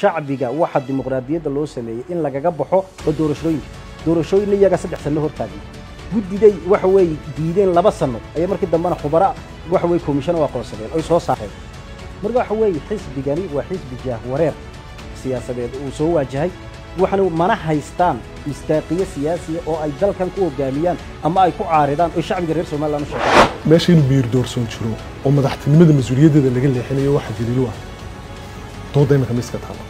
shacbiga waxa dimuqraadiyadda loo sameeyey in lagaga baxo oo doorashooyinka. Doorashooyinna iyaga saddex sanno hortaagay. Guddiday waxa weeye diideen laba sanno ayay markii dambena khubara waxa weye komishan u aqoonsadeen oy soo saareen. Marka waxa weeye xisbigani waa xisbi jaahwareer siyaasadeed uu soo waajahay waxana mana haystaan mistaaqiyo siyaasiya oo ay dalkan ku hogaamiyaan ama ay ku caaridaan. Oy shacbiga reer somalilan u sheegaan meesha inuu biir doorsoon jiro oo madaxtinimada mas'uuliyaddeeda laga leexinayo waxa daliilu ah dooda iminka miska taala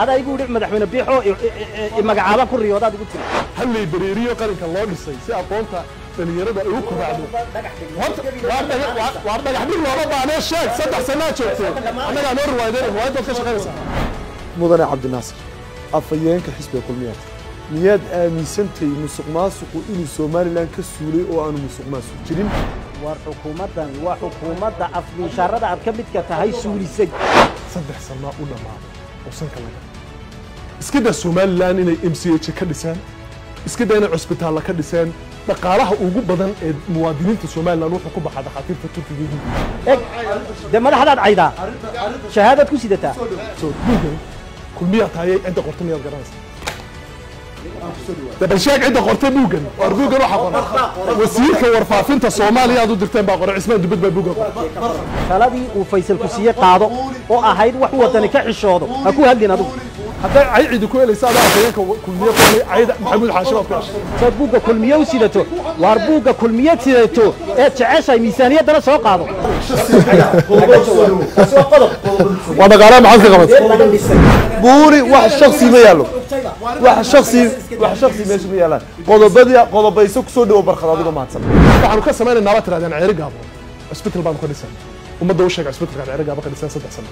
adaa igu idhi madaxweyne biixoo magacaaba ku riyoodaad igu tiri. Hallay dareeriyo qaranka loo dhisay si aqoonta dhalinyarada ay u kobacdo waar dhagax dhig looga baanee sheeg saddex sanaa joogtee annagaa noo riwaayadeen riwaayaddaad ka shaqaynaysaa mudane cabdinaasir afhayeenka xisbiga kulmiyaad miyaad aaminsantahay musuq maasuqu inuu somalilan ka suulay oo aanu musuq maasuq jirin? War xukuumaddan waa xukuumadda afmiishaarada aad ka midka tahay suulisay. Saddex sanaa u dhammaaday oo sanka laga iska daa somalilan inay m c h ka dhisaan iska daa inay cusbitaalla ka dhisaan dhaqaalaha ugu badan ee muwaadiniinta somalilan wuxuu ku baxaa dhakhaatiirta turkiga. Iyo hindiya eg dee madaxdaad caydaa shahaadaad ku sidataa kulmiyaa taayay cidda qorta miyaad garanaysaa bal sheeg cidda qortay buugan war buugan waxaa qoran wasiirka warfaafinta soomaaliya aad u dirteen baa qoran cismaan dubad baa buugan qoran taladii uu faysal ku siiye qaado oo ahayd wax wadani ka xishoodo. Ha ku hadlin adigu hadday cay cidi ku helaysa adaa afhayeenka kulmiye qornay cayda maxamuud xaashi baad ku heshay saad buugga kulmiye u sidato waar buugga kulmiye sidato eed jeceshahay miisaaniyaddana soo qaado. Waa dhaqaalaha maxaad ka qabatay? Buuri wax shaksi ma yaallo. Wax shaksi wax shaksi meesha ma yaalaan. Qodobadii qodobayso ku soo dhawo barkad adigoo mahadsan waxaanu ka samaynaynaa baad tirahdeen ceeri gaabo. Cisbital baanu ka dhisan ummadda u sheega cisbitalkaad ceeri gaabo ka dhisan saddex sano.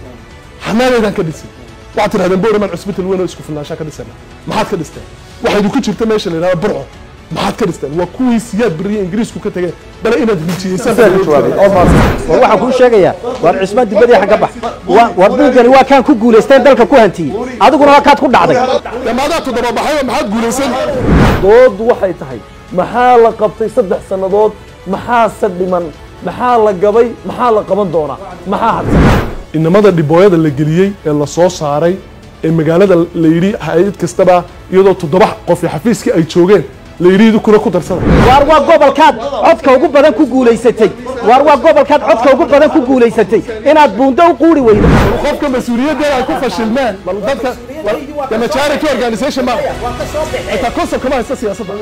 Xanaanaydaan ka dhisin waxaad tirahdeen boorman cisbital weyn oo isku filnaanshaa ka dhisana maxaad ka dhisteen? Waxaa idinku jirta meesha la yidhahda burco. Maxaad ka dhisteen? Waa kuwii siyaad beriye ingiriisku ka tageen bale inaad rijiyeysaan war waxaan kuu sheegayaa waar cismaan dibadii xagga bax. Wa- war buuggani waa kaan ku guulaysteen dalka ku hantiyey adiguna waa kaad ku dhacday. Dhamaadaa toddoba baxay maxaad guulaysan doodu waxay tahay maxaa la qabtay saddex sannadood? Maxaase dhiman? Maxaa la gabay? Maxaa la qaban doonaa? Maxaa hadsan inamada dhibooyada la geliyey ee la soo saaray ee magaalada la yidhi hay'ad kastaba iyadoo toddoba qof xafiiskii ay joogeen la yidhi idukuna ku darsada. Waar waa gobolkaad codka ugu badan ku guulaysatay? Waar waa gobolkaad codka ugu badan ku guulaysatay? Inaad buundo u quuri weydo. Qofka mas'uuliyaddeeda ay ku fashilmeen bal dadka the majority organization ma xitaa concept kama haysta siyaasadda